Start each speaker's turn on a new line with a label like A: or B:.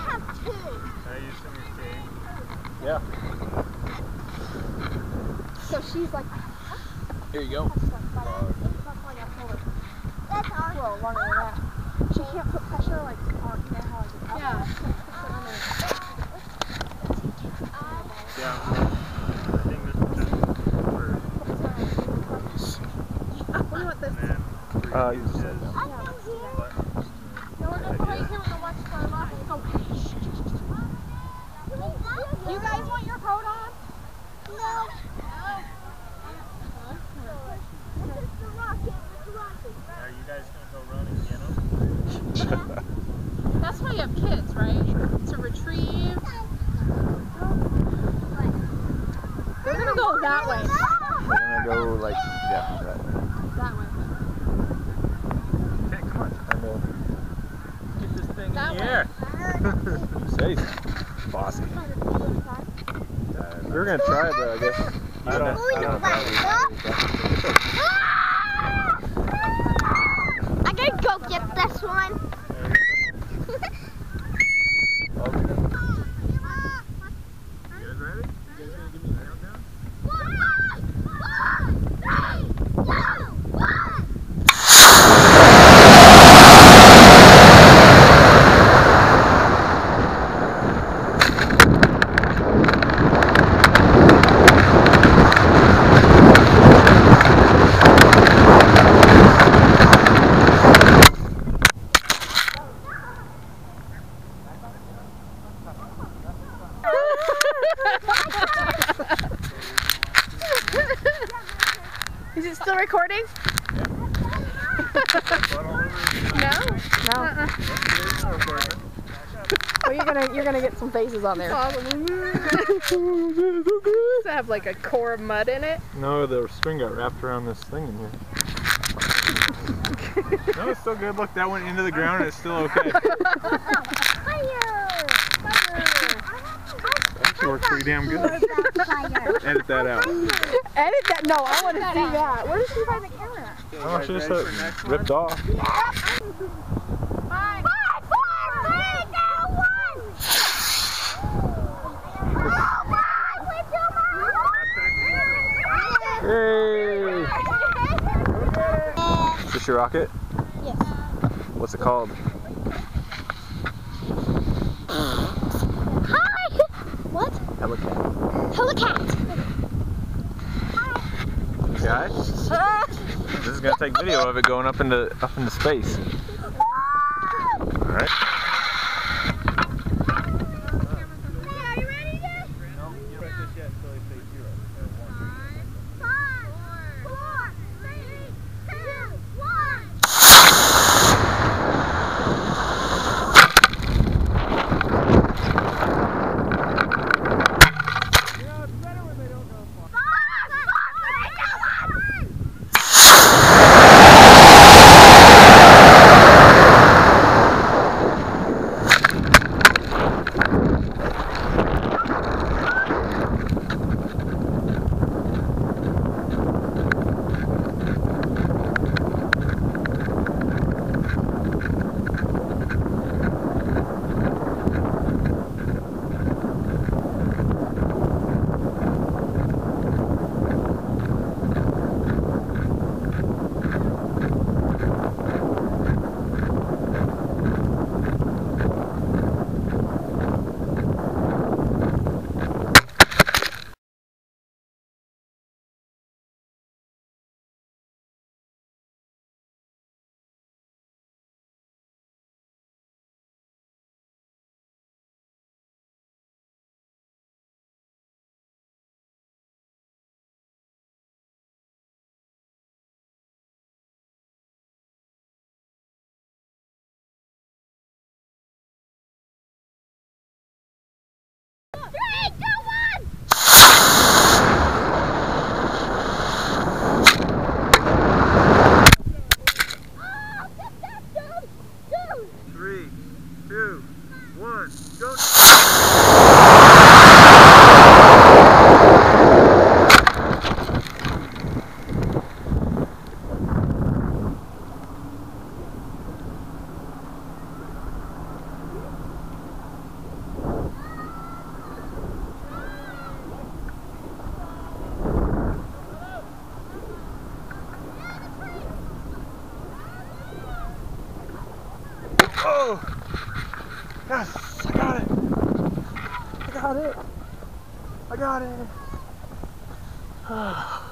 A: have two.
B: Can I use some of your cane?
C: Yeah.
A: So she's like,
C: Here you go.
A: that's our
D: Well, running around. She can't put pressure like on you know how like the
A: Yeah.
B: Yeah. I think this is just for
D: What do you want this?
B: and
C: Uh, you just said
A: I can hear.
B: buttons.
A: No, we're gonna play him and watch the rock. You guys want your coat on? No. This is the rocket. This is the rocket.
B: Are you guys gonna go run and get them?
D: That's why you have kids, right? To retrieve. We're gonna go that way.
C: We're gonna go like, yeah, that way.
D: That way.
B: Okay, come on.
C: And then
B: Get this thing
D: That
B: in
D: way.
B: the air.
C: say, bossy. We were gonna try it, but I guess I don't. Oh, I don't know. Ah! Ah!
A: I gotta go get this one.
B: You guys ready? You guys gonna give me a countdown?
D: Is it still recording? No. No. Uh-uh. Well, you're gonna you're gonna get some faces on there. Does it have like a core of mud in it?
B: No, the string got wrapped around this thing in here. no, it's still good. Look, that went into the ground and it's still okay. Actually worked pretty damn good. Edit that out.
D: Edit that. No, I want to see that. Where did she find the camera?
B: Oh, she just uh, ripped off.
A: Five, four, three, two, one.
C: Hey! Is this your rocket?
A: Yes.
C: What's it called?
A: Hi. What?
C: Helicat.
A: Helicat.
C: Guys, this is gonna take video of it going up into up into space. All right. Yes, I got it. I got it. I got it.